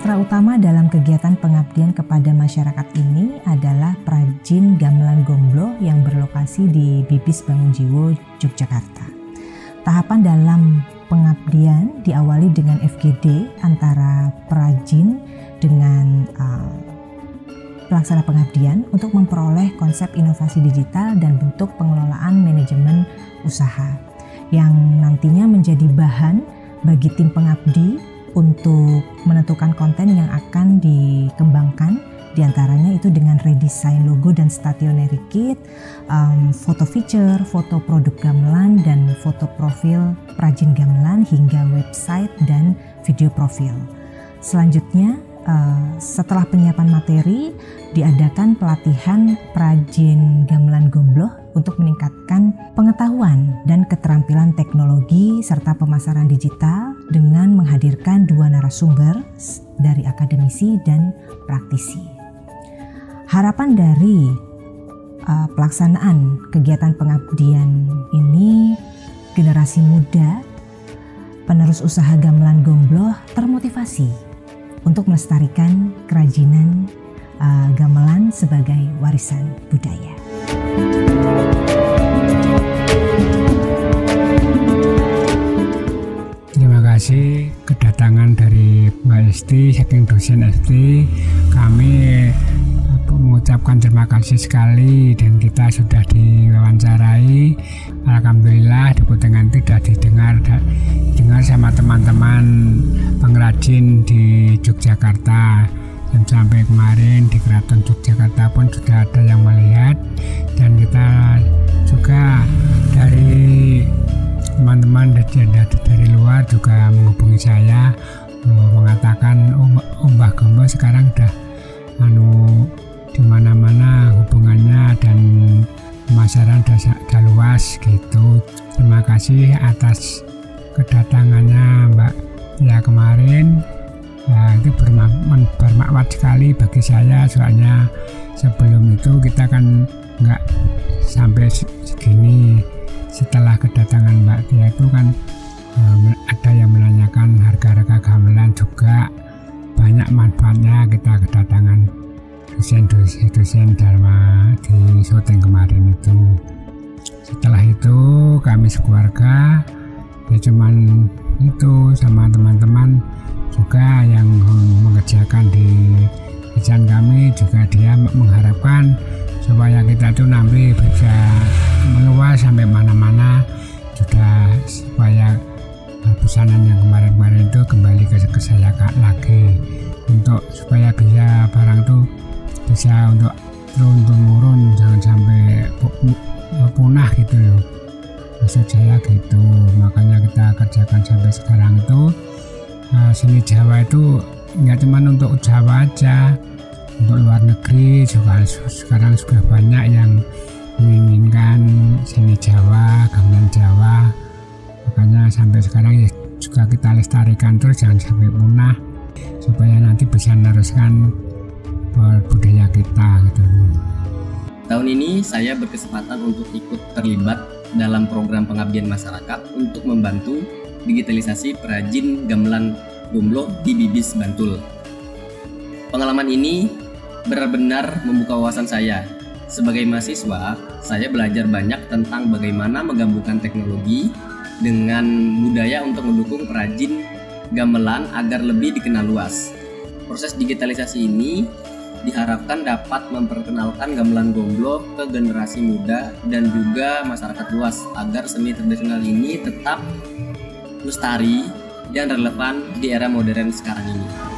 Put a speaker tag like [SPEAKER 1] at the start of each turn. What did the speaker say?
[SPEAKER 1] Mitra utama dalam kegiatan pengabdian kepada masyarakat ini adalah Prajin Gamelan Gomblo yang berlokasi di Bibis Bangunjiwo, Yogyakarta. Tahapan dalam pengabdian diawali dengan FGD antara Prajin dengan uh, pelaksana pengabdian untuk memperoleh konsep inovasi digital dan bentuk pengelolaan manajemen usaha yang nantinya menjadi bahan bagi tim pengabdi untuk menentukan konten yang akan dikembangkan di antaranya itu dengan redesign logo dan stationery kit, um, foto feature, foto produk gamelan dan foto profil perajin gamelan hingga website dan video profil. Selanjutnya uh, setelah penyiapan materi diadakan pelatihan perajin gamelan gombloh untuk meningkatkan pengetahuan dan keterampilan teknologi serta pemasaran digital dengan menghadirkan dua narasumber dari akademisi dan praktisi. Harapan dari uh, pelaksanaan kegiatan pengabdian ini generasi muda penerus usaha gamelan gombloh termotivasi untuk melestarikan kerajinan uh, gamelan sebagai warisan budaya.
[SPEAKER 2] Terima kasih kedatangan dari Mbak Esti, saking dosen Esti. Kami mengucapkan terima kasih sekali dan kita sudah diwawancarai. Alhamdulillah di Putengan tidak didengar dengar sama teman-teman pengrajin di Yogyakarta. Dan sampai kemarin di Keraton Yogyakarta pun sudah ada yang melihat. Dan kita juga dari teman-teman dari, dari luar juga menghubungi saya eh, mengatakan Om Mbah Gembo sekarang udah anu di mana-mana hubungannya dan pemasaran sudah luas gitu. Terima kasih atas kedatangannya Mbak. Ya kemarin Nah, itu bermakna sekali bagi saya soalnya sebelum itu kita kan nggak sampai segini. Setelah kedatangan Mbak Tia itu kan um, ada yang menanyakan harga-harga gamelan juga. Banyak manfaatnya kita kedatangan dosen-dosen Dharma di syuting kemarin itu. Setelah itu kami sekeluarga ya cuman itu sama teman-teman juga yang mengerjakan di kerjaan kami juga dia mengharapkan supaya kita itu nanti bisa meluas sampai mana-mana. Juga supaya pesanan yang kemarin-kemarin itu kembali ke, ke saya lagi. Untuk supaya bisa barang itu bisa untuk turun turun jangan sampai punah gitu loh. Maksud saya gitu seni Jawa itu nggak cuma untuk Jawa aja untuk luar negeri juga sekarang sudah banyak yang menginginkan seni Jawa gamelan Jawa makanya sampai sekarang ya juga kita lestarikan terus jangan sampai punah supaya nanti bisa meneruskan budaya kita gitu.
[SPEAKER 3] Tahun ini saya berkesempatan untuk ikut terlibat dalam program pengabdian masyarakat untuk membantu digitalisasi perajin gamelan Gomblo di Bibis Bantul. Pengalaman ini benar-benar membuka wawasan saya. Sebagai mahasiswa, saya belajar banyak tentang bagaimana menggabungkan teknologi dengan budaya untuk mendukung perajin gamelan agar lebih dikenal luas. Proses digitalisasi ini diharapkan dapat memperkenalkan gamelan gomblo ke generasi muda dan juga masyarakat luas agar seni tradisional ini tetap lestari dan relevan di era modern sekarang ini.